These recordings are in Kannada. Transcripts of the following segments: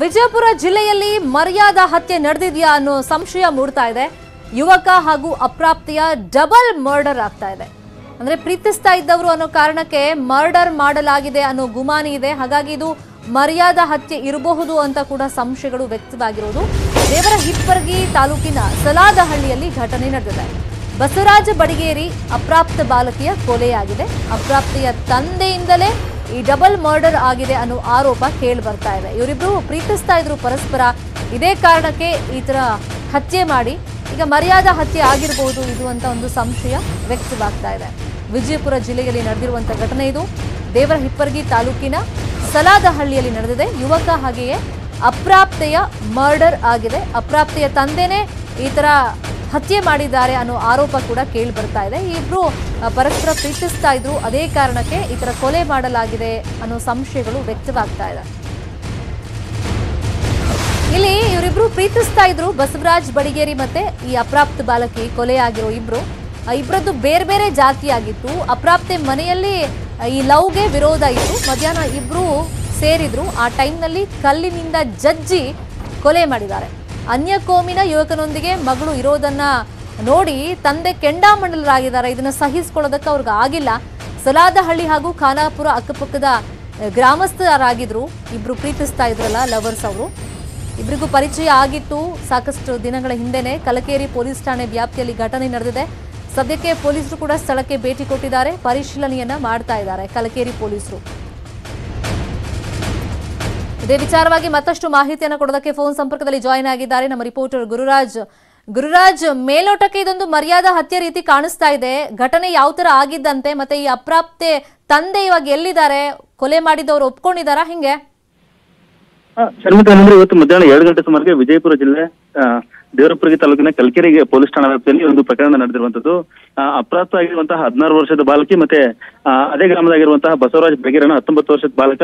ವಿಜಯಪುರ ಜಿಲ್ಲೆಯಲ್ಲಿ ಮರ್ಯಾದ ಹತ್ಯೆ ನಡೆದಿದೆಯಾ ಅನ್ನೋ ಸಂಶಯ ಮೂಡ್ತಾ ಇದೆ. ಯುವಕ ಹಾಗೂ ಅಪ್ರಾಪ್ತಿಯ ಡಬಲ್ ಮರ್ಡರ್ ಆಗ್ತಾ ಇದೆ. ಅಂದ್ರೆ ಪ್ರೀತಿಸ್ತಾ ಇದ್ದವರು ಅನ್ನೋ ಕಾರಣಕ್ಕೆ ಮರ್ಡರ್ ಮಾಡಲಾಗಿದೆ ಅನ್ನೋ ಗುಮಾನಿ ಇದೆ. ಹಾಗಾಗಿ ಇದು ಮರ್ಯಾದ ಹತ್ಯೆ ಇರಬಹುದು ಅಂತ ಕೂಡ ಸಂಶಯಗಳು ವ್ಯಕ್ತವಾಗಿರೋದು. ದೇವರ ಹಿಪ್ಪರ್ಗಿ ತಾಲೂಕಿನ ಸಲಾದಹಳ್ಳಿಯಲ್ಲಿ ಘಟನೆ ನಡೆದಿದೆ. ಬಸವರಾಜ ಬಡಿಗೇರಿ ಅಪ್ರಾಪ್ತ ಬಾಲಕಿಯ ಕೊಲೆಯಾಗಿದೆ. ಅಪ್ರಾಪ್ತಿಯ ತಂದೆಯಿಂದಲೇ ಈ ಡಬಲ್ ಮರ್ಡರ್ ಆಗಿದೆ ಅನ್ನೋ ಆರೋಪ ಕೇಳಿ ಬರ್ತಾ ಇದೆ. ಇವರಿಬ್ರು ಪ್ರೀತಿಸ್ತಾ ಇದ್ರು ಪರಸ್ಪರ. ಇದೇ ಕಾರಣಕ್ಕೆ ಈ ತರ ಹತ್ಯೆ ಮಾಡಿ. ಈಗ ಮರ್ಯಾದ ಹತ್ಯೆ ಆಗಿರಬಹುದು ಇದು ಅಂತ ಒಂದು ಸಂಶಯ ವ್ಯಕ್ತವಾಗ್ತಾ ಇದೆ. ವಿಜಯಪುರ ಜಿಲ್ಲೆಯಲ್ಲಿ ನಡೆದಿರುವಂತ ಘಟನೆ ಇದು. ದೇವರ ಹಿಪ್ಪರ್ಗಿ ತಾಲೂಕಿನ ಸಲಾದಹಳ್ಳಿಯಲ್ಲಿ ನಡೆದಿದೆ. ಯುವಕ ಹಾಗೆಯೇ ಅಪ್ರಾಪ್ತೆಯ ಮರ್ಡರ್ ಆಗಿದೆ. ಅಪ್ರಾಪ್ತೆಯ ತಂದೆನೇ ಈ ತರ ಹತ್ಯೆ ಮಾಡಿದ್ದಾರೆ ಅನ್ನೋ ಆರೋಪ ಕೂಡ ಕೇಳಿ ಬರ್ತಾ ಇದೆ. ಇಬ್ರು ಪರಸ್ಪರ ಪ್ರೀತಿಸ್ತಾ ಇದ್ರು. ಅದೇ ಕಾರಣಕ್ಕೆ ಈ ಕೊಲೆ ಮಾಡಲಾಗಿದೆ ಅನ್ನೋ ಸಂಶಯಗಳು ವ್ಯಕ್ತವಾಗ್ತಾ ಇದೆ. ಇಲ್ಲಿ ಇವರಿಬ್ರು ಪ್ರೀತಿಸ್ತಾ ಇದ್ರು. ಬಸವರಾಜ್ ಬಡಿಗೇರಿ ಮತ್ತೆ ಈ ಅಪ್ರಾಪ್ತ ಬಾಲಕಿ ಕೊಲೆಯಾಗಿರೋ ಇಬ್ರು. ಇಬ್ಬರದ್ದು ಬೇರೆ ಬೇರೆ ಜಾತಿಯಾಗಿತ್ತು. ಅಪ್ರಾಪ್ತೆ ಮನೆಯಲ್ಲಿ ಈ ಲವ್ಗೆ ವಿರೋಧ ಇತ್ತು. ಮಧ್ಯಾಹ್ನ ಇಬ್ರು ಸೇರಿದ್ರು. ಆ ಟೈಮ್ನಲ್ಲಿ ಕಲ್ಲಿನಿಂದ ಜಜ್ಜಿ ಕೊಲೆ ಮಾಡಿದ್ದಾರೆ. ಅನ್ಯ ಕೋಮಿನ ಯುವಕನೊಂದಿಗೆ ಮಗಳು ಇರೋದನ್ನ ನೋಡಿ ತಂದೆ ಕೆಂಡಾಮಂಡಲರಾಗಿದ್ದಾರೆ ಇದನ್ನ ಸಹಿಸಿಕೊಳ್ಳೋದಕ್ಕೆ ಅವ್ರಿಗೆ ಆಗಿಲ್ಲ. ಸಲಾದಹಳ್ಳಿ ಹಾಗೂ ಖಾನಾಪುರ ಅಕ್ಕಪಕ್ಕದ ಗ್ರಾಮಸ್ಥರಾಗಿದ್ರು. ಇಬ್ರು ಪ್ರೀತಿಸ್ತಾ ಇದ್ರಲ್ಲ ಲವರ್ಸ್ ಅವರು. ಇಬ್ಬರಿಗೂ ಪರಿಚಯ ಆಗಿತ್ತು. ಸಾಕಷ್ಟು ದಿನಗಳ ಹಿಂದೆನೆ ಕಲಕೇರಿ ಪೊಲೀಸ್ ಠಾಣೆ ವ್ಯಾಪ್ತಿಯಲ್ಲಿ ಘಟನೆ ನಡೆದಿದೆ. ಸದ್ಯಕ್ಕೆ ಪೊಲೀಸರು ಕೂಡ ಸ್ಥಳಕ್ಕೆ ಭೇಟಿ ಕೊಟ್ಟಿದ್ದಾರೆ. ಪರಿಶೀಲನೆಯನ್ನ ಮಾಡ್ತಾ ಇದ್ದಾರೆ ಕಲಕೇರಿ ಪೊಲೀಸರು. ಇದೇ ವಿಚಾರವಾಗಿ ಮತ್ತಷ್ಟು ಮಾಹಿತಿಯನ್ನು ಕೊಡೋದಕ್ಕೆ ಫೋನ್ ಸಂಪರ್ಕದಲ್ಲಿ ಜಾಯಿನ್ ಆಗಿದ್ದಾರೆ ನಮ್ಮ ರಿಪೋರ್ಟರ್ ಗುರುರಾಜ್. ಗುರುರಾಜ್ ಮೇಲೋಟಕ್ಕೆ ಇದೊಂದು ಮರ್ಯಾದಾ ಹತ್ಯೆ ರೀತಿ ಕಾಣಿಸ್ತಾ ಇದೆ. ಘಟನೆ ಯಾವ ತರ ಆಗಿದ್ದಂತೆ, ಮತ್ತೆ ಈ ಅಪ್ರಾಪ್ತೆ ತಂದೆ ಇವಾಗ ಎಲ್ಲಿದ್ದಾರೆ? ಕೊಲೆ ಮಾಡಿದವರು ಒಪ್ಕೊಂಡಿದಾರಾ ಹಿಂಗೆ? ಇವತ್ತು ಮಧ್ಯಾಹ್ನ ಎರಡು ಗಂಟೆ ಸುಮಾರಿಗೆ ವಿಜಯಪುರ ಜಿಲ್ಲೆ ದೇವರಪುರಗಿ ತಾಲೂಕಿನ ಕಲ್ಕೆರೆಗೆ ಪೊಲೀಸ್ ಠಾಣಾ ವ್ಯಾಪ್ತಿಯಲ್ಲಿ ಒಂದು ಪ್ರಕರಣ ನಡೆದಿರುವಂತದ್ದು. ಅಪ್ರಾಪ್ತ ಆಗಿರುವಂತಹ ಹದಿನಾರು ವರ್ಷದ ಬಾಲಕಿ, ಮತ್ತೆ ಅದೇ ಗ್ರಾಮದಾಗಿರುವಂತಹ ಬಸವರಾಜ್ ಬೆಗಿರನ ಹತ್ತೊಂಬತ್ತು ವರ್ಷದ ಬಾಲಕ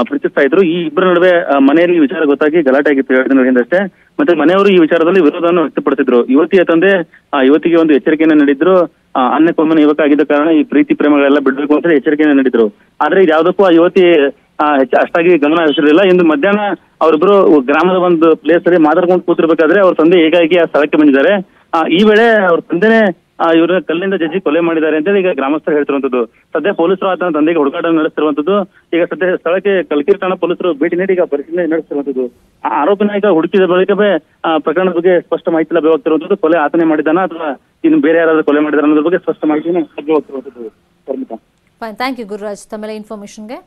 ಪ್ರೀತಿಸ್ತಾ ಇದ್ರು. ಈ ಇಬ್ಬರ ನಡುವೆ ಮನೆಯಲ್ಲಿ ವಿಚಾರ ಗೊತ್ತಾಗಿ ಗಲಾಟೆ ಆಗಿತ್ತು ಎರಡು ದಿನಗಳ ಹಿಂದಷ್ಟೇ ಮತ್ತೆ ಮನೆಯವರು ಈ ವಿಚಾರದಲ್ಲಿ ವಿರೋಧವನ್ನು ವ್ಯಕ್ತಪಡಿಸಿದ್ರು. ಯುವತಿಯ ತಂದೆ ಆ, ಯುವತಿಗೆ ಒಂದು ಎಚ್ಚರಿಕೆಯನ್ನು ನೀಡಿದ್ರು. ಆ, ಅನ್ಯ ಕೊಮ್ಮನ ಯುವಕ ಆಗಿದ್ದ ಕಾರಣ ಈ ಪ್ರೀತಿ ಪ್ರೇಮಗಳೆಲ್ಲ ಬಿಡಬೇಕು ಅಂತ ಎಚ್ಚರಿಕೆಯನ್ನು ನೀಡಿದ್ರು. ಆದ್ರೆ ಇದು ಯಾವ್ದಕ್ಕೂ ಆ ಯುವತಿ ಅಷ್ಟಾಗಿ ಗಮನ ಹರಿಸಿರಲಿಲ್ಲ. ಇಂದು ಮಧ್ಯಾಹ್ನ ಅವರಿಬ್ರು ಗ್ರಾಮದ ಒಂದು ಪ್ಲೇಸ್ ಅಲ್ಲಿ ಮಾತಾಡ್ಕೊಂಡು ಕೂತಿರ್ಬೇಕಾದ್ರೆ ಅವ್ರ ತಂದೆ ಹೇಗಾಗಿ ಆ ಸ್ಥಳಕ್ಕೆ ಬಂದಿದ್ದಾರೆ. ಈ ವೇಳೆ ಅವ್ರ ತಂದೆನೇ ಇವ್ರ ಕಲ್ಲಿಂದ ಜಜ್ಜಿ ಕೊಲೆ ಮಾಡಿದ್ದಾರೆ ಅಂತ ಈಗ ಗ್ರಾಮಸ್ಥರು ಹೇಳ್ತಿರುವಂತದ್ದು. ಸದ್ಯ ಪೊಲೀಸರು ಆತನ ತಂದೆಗೆ ಹುಡುಕಾಟ ನಡೆಸ್ತಿರುವಂತದ್ದು. ಈಗ ಸದ್ಯ ಸ್ಥಳಕ್ಕೆ ಕಲ್ಕಿರಿ ಠಾಣಾ ಪೊಲೀಸರು ಭೇಟಿ ನೀಡಿ ಈಗ ಪರಿಶೀಲನೆ ನಡೆಸಿರುವಂತದ್ದು ಆ ಆರೋಪಿನ ನಾಯಕ ಹುಡುಕಿದ ಬಳಿಕವೇ ಪ್ರಕರಣದ ಬಗ್ಗೆ ಸ್ಪಷ್ಟ ಮಾಹಿತಿ ಲಭ್ಯವಾಗ್ತಿರುವಂತದ್ದು. ಕೊಲೆ ಆತನೇ ಮಾಡಿದಾನ ಅಥವಾ ಇನ್ನು ಬೇರೆ ಯಾರಾದ್ರೂ ಕೊಲೆ ಮಾಡಿದಾರ ಅನ್ನೋದ್ರ ಬಗ್ಗೆ ಸ್ಪಷ್ಟ ಮಾಹಿತಿ ಲಭ್ಯವಾಗ್ತಿರುವಂತದ್ದು ಥ್ಯಾಂಕ್ ಯು ಗುರುರಾಜ್. ತಮ್ಮೆಲ್ಲ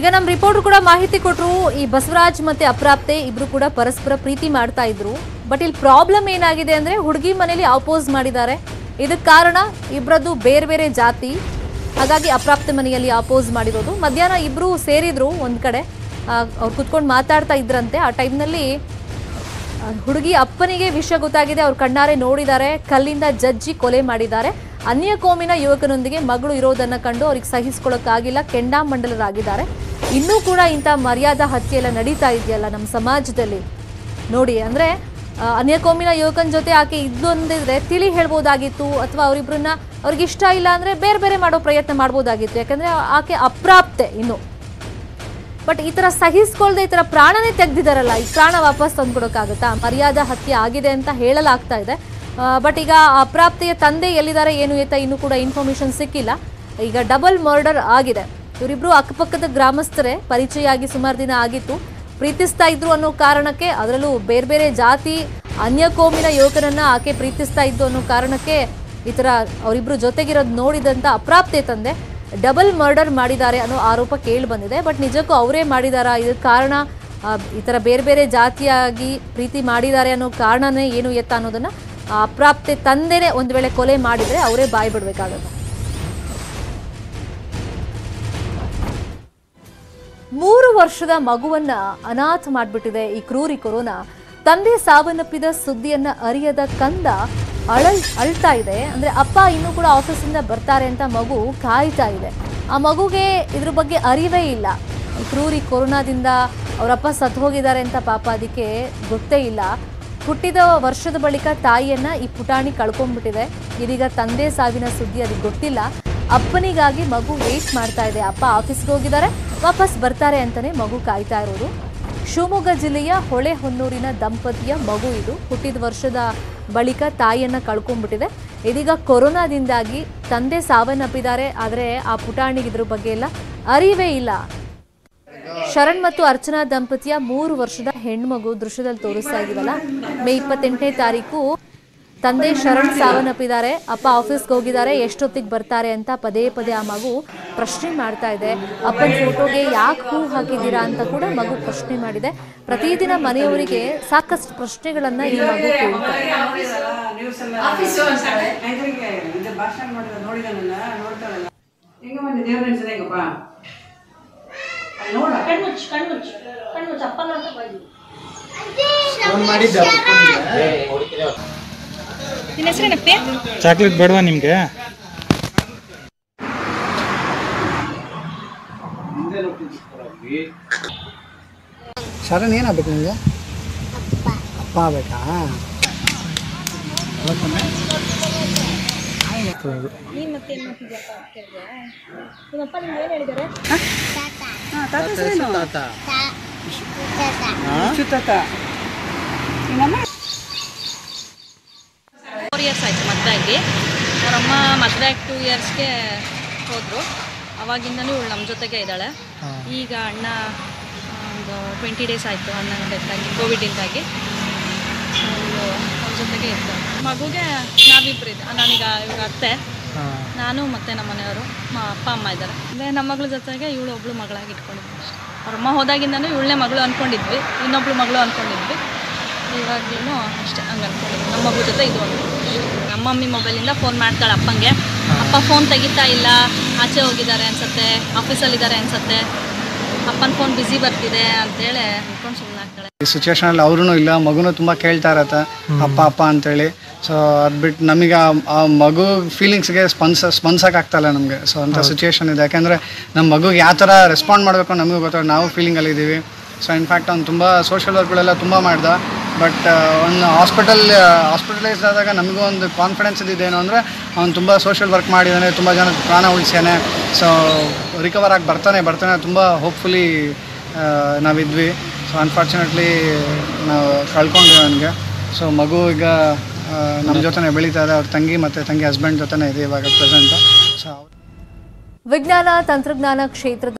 ಈಗ ನಮ್ಮ ರಿಪೋರ್ಟರ್ ಕೂಡ ಮಾಹಿತಿ ಕೊಟ್ಟರು ಈ ಬಸವರಾಜ್ ಮತ್ತೆ ಅಪ್ರಾಪ್ತೆ ಇಬ್ರು ಕೂಡ ಪರಸ್ಪರ ಪ್ರೀತಿ ಮಾಡ್ತಾ ಇದ್ರು. ಬಟ್ ಇಲ್ಲಿ ಪ್ರಾಬ್ಲಮ್ ಏನಾಗಿದೆ ಅಂದರೆ ಹುಡುಗಿ ಮನೇಲಿ ಅಪೋಸ್ ಮಾಡಿದ್ದಾರೆ. ಇದಕ್ಕೆ ಕಾರಣ ಇಬ್ಬರದ್ದು ಬೇರೆ ಬೇರೆ ಜಾತಿ. ಹಾಗಾಗಿ ಅಪ್ರಾಪ್ತ ಮನೆಯಲ್ಲಿ ಅಪೋಸ್ ಮಾಡಿರೋದು. ಮಧ್ಯಾಹ್ನ ಇಬ್ಬರು ಸೇರಿದ್ರು ಒಂದು ಕಡೆ. ಅವ್ರು ಕುತ್ಕೊಂಡು ಮಾತಾಡ್ತಾ ಇದ್ರಂತೆ. ಆ ಟೈಮ್ನಲ್ಲಿ ಹುಡುಗಿ ಅಪ್ಪನಿಗೆ ವಿಷಯ ಗೊತ್ತಾಗಿದೆ. ಅವ್ರು ಕಣ್ಣಾರೆ ನೋಡಿದ್ದಾರೆ. ಕಲ್ಲಿಂದ ಜಜ್ಜಿ ಕೊಲೆ ಮಾಡಿದ್ದಾರೆ. ಅನ್ಯ ಕೋಮಿನ ಯುವಕನೊಂದಿಗೆ ಮಗಳು ಇರೋದನ್ನು ಕಂಡು ಅವ್ರಿಗೆ ಸಹಿಸ್ಕೊಳ್ಳೋಕ್ಕಾಗಿಲ್ಲ ಕೆಂಡಾಮಂಡಲರಾಗಿದ್ದಾರೆ. ಇನ್ನೂ ಕೂಡ ಇಂಥ ಮರ್ಯಾದಾ ಹತ್ಯೆ ಎಲ್ಲ ನಡೀತಾ ಇದೆಯಲ್ಲ ನಮ್ಮ ಸಮಾಜದಲ್ಲಿ? ನೋಡಿ, ಅಂದ್ರೆ ಆ, ಅನ್ಯ ಕೋಮಿನ ಯುವಕನ ಜೊತೆ ಆಕೆ ಇದ್ದೊಂದಿದ್ರೆ ತಿಳಿ ಹೇಳ್ಬೋದಾಗಿತ್ತು ಅಥವಾ ಅವರಿಬ್ಬರನ್ನ ಅವ್ರಿಗೆ ಇಷ್ಟ ಇಲ್ಲ ಅಂದ್ರೆ ಬೇರೆ ಬೇರೆ ಮಾಡೋ ಪ್ರಯತ್ನ ಮಾಡ್ಬೋದಾಗಿತ್ತು ಯಾಕಂದ್ರೆ ಆಕೆ ಅಪ್ರಾಪ್ತೆ ಇನ್ನು. ಬಟ್ ಈ ಥರ ಸಹಿಸ್ಕೊಳ್ದೆ ಈ ಥರ ಪ್ರಾಣನೇ ತೆಗ್ದಿದಾರಲ್ಲ ಈ ಪ್ರಾಣ ವಾಪಸ್ ತಂದ್ಕೊಡೋಕ್ಕಾಗತ್ತಾ? ಮರ್ಯಾದಾ ಹತ್ಯೆ ಆಗಿದೆ ಅಂತ ಹೇಳಲಾಗ್ತಾ ಇದೆ. ಬಟ್ ಈಗ ಅಪ್ರಾಪ್ತಿಯ ತಂದೆ ಎಲ್ಲಿದ್ದಾರೆ ಏನು ಅಂತ ಇನ್ನೂ ಕೂಡ ಇನ್ಫಾರ್ಮೇಷನ್ ಸಿಕ್ಕಿಲ್ಲ. ಈಗ ಡಬಲ್ ಮರ್ಡರ್ ಆಗಿದೆ. ಇವರಿಬ್ಬರು ಅಕ್ಕಪಕ್ಕದ ಗ್ರಾಮಸ್ಥರೇ ಪರಿಚಯ ಆಗಿ ಸುಮಾರು ದಿನ ಆಗಿತ್ತು. ಪ್ರೀತಿಸ್ತಾ ಇದ್ರು ಅನ್ನೋ ಕಾರಣಕ್ಕೆ, ಅದರಲ್ಲೂ ಬೇರೆ ಬೇರೆ ಜಾತಿ ಅನ್ಯ ಕೋಮಿನ ಯುವಕನನ್ನ ಆಕೆ ಪ್ರೀತಿಸ್ತಾ ಇದ್ದು ಅನ್ನೋ ಕಾರಣಕ್ಕೆ ಈ ತರ ಅವರಿಬ್ರು ಜೊತೆಗಿರೋದು ನೋಡಿದಂತ ಅಪ್ರಾಪ್ತೆ ತಂದೆ ಡಬಲ್ ಮರ್ಡರ್ ಮಾಡಿದ್ದಾರೆ ಅನ್ನೋ ಆರೋಪ ಕೇಳಿ ಬಂದಿದೆ. ಬಟ್ ನಿಜಕ್ಕೂ ಅವರೇ ಮಾಡಿದಾರಾ? ಇದಕ್ಕೆ ಕಾರಣ ಈ ಥರ ಬೇರೆ ಬೇರೆ ಜಾತಿಯಾಗಿ ಪ್ರೀತಿ ಮಾಡಿದ್ದಾರೆ ಅನ್ನೋ ಕಾರಣನೇ ಏನು ಎತ್ತ ಅನ್ನೋದನ್ನ ಅಪ್ರಾಪ್ತೆ ತಂದೆನೇ ಒಂದು ವೇಳೆ ಕೊಲೆ ಮಾಡಿದ್ರೆ ಅವರೇ ಬಾಯಿ ಬಿಡ್ಬೇಕಾಗತ್ತೆ ಮೂರು ವರ್ಷದ ಮಗುವನ್ನ ಅನಾಥ ಮಾಡಿಬಿಟ್ಟಿದೆ ಈ ಕ್ರೂರಿ ಕೊರೋನಾ. ತಂದೆ ಸಾವನ್ನಪ್ಪಿದ ಸುದ್ದಿಯನ್ನ ಅರಿಯದ ಕಂದ ಅಳಲ್ ಅಳ್ತಾ ಇದೆ. ಅಂದ್ರೆ ಅಪ್ಪ ಇನ್ನೂ ಕೂಡ ಆಫೀಸಿಂದ ಬರ್ತಾರೆ ಅಂತ ಮಗು ಕಾಯ್ತಾ ಇದೆ. ಆ ಮಗುಗೆ ಇದ್ರ ಬಗ್ಗೆ ಅರಿವೇ ಇಲ್ಲ. ಕ್ರೂರಿ ಕೊರೋನಾದಿಂದ ಅವರಪ್ಪ ಸತ್ತು ಹೋಗಿದ್ದಾರೆ ಅಂತ ಪಾಪ ಅದಕ್ಕೆ ಗೊತ್ತೇ ಇಲ್ಲ. ಹುಟ್ಟಿದ ವರ್ಷದ ಬಳಿಕ ತಾಯಿಯನ್ನ ಈ ಪುಟಾಣಿ ಕಳ್ಕೊಂಡ್ಬಿಟ್ಟಿದೆ. ಇದೀಗ ತಂದೆ ಸಾವಿನ ಸುದ್ದಿ ಅದಕ್ಕೆ ಗೊತ್ತಿಲ್ಲ. ಅಪ್ಪನಿಗಾಗಿ ಮಗು ವೇಟ್ ಮಾಡ್ತಾ ಇದೆ. ಅಪ್ಪ ಆಫೀಸ್ಗೆ ಹೋಗಿದ್ದಾರೆ. ವಾಪಸ್ ಬರ್ತಾರೆ ಅಂತಾನೆ ಮಗು ಕಾಯ್ತಾ ಇರೋದು. ಶಿವಮೊಗ್ಗ ಜಿಲ್ಲೆಯ ಹೊಳೆಹೊನ್ನೂರಿನ ದಂಪತಿಯ ಮಗು ಇದು. ಹುಟ್ಟಿದ ವರ್ಷದ ಬಳಿಕ ತಾಯಿಯನ್ನ ಕಳ್ಕೊಂಡ್ಬಿಟ್ಟಿದೆ. ಇದೀಗ ಕೊರೋನಾದಿಂದಾಗಿ ತಂದೆ ಸಾವನ್ನಪ್ಪಿದ್ದಾರೆ. ಆದರೆ ಆ ಪುಟಾಣಿಗೆ ಇದ್ರ ಬಗ್ಗೆ ಎಲ್ಲ ಅರಿವೇ ಇಲ್ಲ. ಶರಣ್ ಮತ್ತು ಅರ್ಚನಾ ದಂಪತಿಯ ಮೂರು ವರ್ಷದ ಹೆಣ್ಮಗು ದೃಶ್ಯದಲ್ಲಿ ತೋರಿಸ್ತಾ ಇದೀವಲ್ಲ. ಮೇ ಇಪ್ಪತ್ತೆಂಟನೇ ತಾರೀಕು ತಂದೆ ಶರಣ್ ಸಾವನ್ನಪ್ಪಿದ್ದಾರೆ. ಅಪ್ಪ ಆಫೀಸ್ಗೆ ಹೋಗಿದ್ದಾರೆ. ಎಷ್ಟೊತ್ತಿಗೆ ಬರ್ತಾರೆ ಅಂತ ಪದೇ ಪದೇ ಆ ಮಗು ಪ್ರಶ್ನೆ ಮಾಡ್ತಾ ಇದೆ. ಅಪ್ಪನ ಫೋಟೋಗೆ ಯಾಕೆ ಹೂ ಹಾಕಿದ್ದೀರಾ ಅಂತ ಕೂಡ ಮಗು ಪ್ರಶ್ನೆ ಮಾಡಿದೆ. ಪ್ರತಿದಿನ ಮನೆಯವರಿಗೆ ಸಾಕಷ್ಟು ಪ್ರಶ್ನೆಗಳನ್ನ ಈ ಮಗು ಕೇಳ್ತಾರೆ ನಿನ್ನ ಹೆಸರೇನಪ್ಪೆ ಚಾಕ್ಲೇಟ್ ಬೇಡವಾ ನಿಮಗೆ? ಶರಣ್ ಏನಾಗಬೇಕು ನಿಮಗೆ ಅಪ್ಪ ಆಗ್ಬೇಕಾ? ನೀನ್ ಮತ್ತೆ ಏನ್ ಮಾಡ್ತಿದ್ಯಪ್ಪ ಕೇಳಿದೆ ನಿಮ್ಮಪ್ಪ ನಿಮ್ಗೆ ಏನ್ ಹೇಳಿದಾರೆ ಸುತ್ತಾತ ಫೋರ್ ಇಯರ್ಸ್ ಆಯಿತು ಮದುವೆ ಆಗಿ. ಅವರಮ್ಮ ಮದುವೆ ಆಗಿ ಟೂ ಇಯರ್ಸ್ಗೆ ಹೋದರು. ಅವಾಗಿಂದನೂ ಇವಳು ನಮ್ಮ ಜೊತೆಗೆ ಇದ್ದಾಳೆ. ಈಗ ಅಣ್ಣ ಒಂದು ಟ್ವೆಂಟಿ ಡೇಸ್ ಆಯಿತು ಅಣ್ಣನ ಡೆತ್ತಾಗಿ ಕೋವಿಡಿಂದಾಗಿ ಅವಳು ಅವ್ರ ಜೊತೆಗೆ ಇದ್ದಾಳೆ ಮಗುಗೆ ನಾವಿಬ್ಬರು ಇದ್ದ ನಾನೀಗ ಇವಾಗ ಅತ್ತೆ. ನಾನು ಮತ್ತು ನಮ್ಮ ಮನೆಯವರು ಮಾ ಅಪ್ಪ ಅಮ್ಮ ಇದ್ದಾರೆ. ಅಂದರೆ ನಮ್ಮ ಮಗಳ ಜೊತೆಗೆ ಇವಳು ಒಬ್ಳು ಮಗಳಾಗಿ ಇಟ್ಕೊಂಡಿದ್ವಿ ಅಮ್ಮ ಅವ್ರಮ್ಮ ಹೋದಾಗಿಂದನೂ ಇವಳನ್ನೇ ಮಗಳು ಅಂದ್ಕೊಂಡಿದ್ವಿ ಇನ್ನೊಬ್ಳು ಮಗಳು ಅಂದ್ಕೊಂಡಿದ್ವಿ ಇವಾಗ್ಲೂ ಅಷ್ಟೇ ಹಂಗೆ ನಮ್ಮ ಮಗು ಜೊತೆ ಇದು ಒಂದು ನಮ್ಮ ಮಮ್ಮಿ ಮೊಬೈಲಿಂದ ಫೋನ್ ಮಾಡ್ತಾಳೆ ಅಪ್ಪಂಗೆ. ಅಪ್ಪ ಫೋನ್ ತೆಗಿತಾ ಇಲ್ಲ ಆಚೆ ಹೋಗಿದ್ದಾರೆ ಅನ್ಸತ್ತೆ ಆಫೀಸಲ್ಲಿದ್ದಾರೆ ಅನ್ಸತ್ತೆ. ಅಪ್ಪನ ಫೋನ್ ಬಿಸಿ ಬರ್ತಿದೆ ಅಂತೇಳಿ ಅನ್ಕೊಂಡು ಸುಮ್ಮನೆ ಆಗ್ತಾಳೆ. ಈ ಸಿಚುವೇಶನಲ್ಲಿ ಅವ್ರೂ ಇಲ್ಲ ಮಗುನು ತುಂಬ ಕೇಳ್ತಾ ಇರತ್ತೆ. ಅಪ್ಪ ಅಪ್ಪ ಅಂತೇಳಿ. ಸೊ ಅದು ಬಿಟ್ಟು ನಮಗೆ ಆ- ಮಗು ಫೀಲಿಂಗ್ಸ್ಗೆ ಸ್ಪಂದ್ಸ ಆಗ್ತಾಯಿಲ್ಲ ನಮಗೆ. ಸೊ ಅಂಥ ಸಿಚುವೇಶನ್ ಇದೆ. ಯಾಕೆಂದರೆ ನಮ್ಮ ಮಗುಗೆ ಯಾವ ಥರ ರೆಸ್ಪಾಂಡ್ ಮಾಡಬೇಕು ನಮಗೂ ಗೊತ್ತಾಗ ನಾವು ಫೀಲಿಂಗಲ್ಲಿದ್ದೀವಿ ಸೊ ಇನ್ಫ್ಯಾಕ್ಟ್ ಅವ್ನು ತುಂಬ ಸೋಷಿಯಲ್ ವರ್ಕ್ಗಳೆಲ್ಲ ತುಂಬ ಮಾಡ್ದ. ಬಟ್ ಒಂದು ಹಾಸ್ಪಿಟಲ್ ಹಾಸ್ಪಿಟಲೈಸ್ ಆದಾಗ ನಮಗೂ ಒಂದು ಕಾನ್ಫಿಡೆನ್ಸ್ ಇದ್ದಿದ್ದೇನು ಅಂದರೆ ಅವ್ನು ತುಂಬ ಸೋಷಿಯಲ್ ವರ್ಕ್ ಮಾಡಿದ್ದಾನೆ ತುಂಬ ಜನ ಪ್ರಾಣ ಉಳಿಸ್ಯಾನೆ. ಸೊ ರಿಕವರ್ ಆಗಿ ಬರ್ತಾನೆ ಬರ್ತಾನೆ ತುಂಬ ಹೋಪ್ಫುಲಿ ನಾವಿದ್ವಿ. ಸೊ ಅನ್ಫಾರ್ಚುನೇಟ್ಲಿ ನಾವು ಕಳ್ಕೊಂಡ್ವಿ ಅವನಿಗೆ. ಸೊ ಮಗು ಈಗ ನಮ್ಮ ಜೊತೆನೇ ಬೆಳೀತಾ ಇದೆ. ಅವ್ರ ತಂಗಿ ಮತ್ತು ತಂಗಿ ಹಸ್ಬೆಂಡ್ ಜೊತೆನೇ ಇದೆ ಇವಾಗ ಪ್ರೆಸೆಂಟ್ ಸೊ ವಿಜ್ಞಾನ, ತಂತ್ರಜ್ಞಾನ ಕ್ಷೇತ್ರದ